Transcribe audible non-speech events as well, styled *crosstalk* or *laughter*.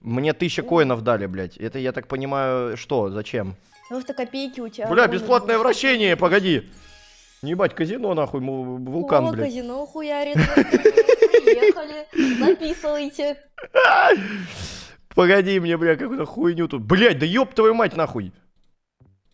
Мне тысяча коинов дали, блядь. Это, я так понимаю, что, зачем? Потому что копейки у тебя. Бля, бесплатное будет. вращение, погоди. Не ебать, казино, нахуй, вулкан, О, блядь. казино хуярит. Приехали. Записывайте. *laughs* Погоди мне, бля, какую-то хуйню тут. Блядь, да ёб твою мать, нахуй.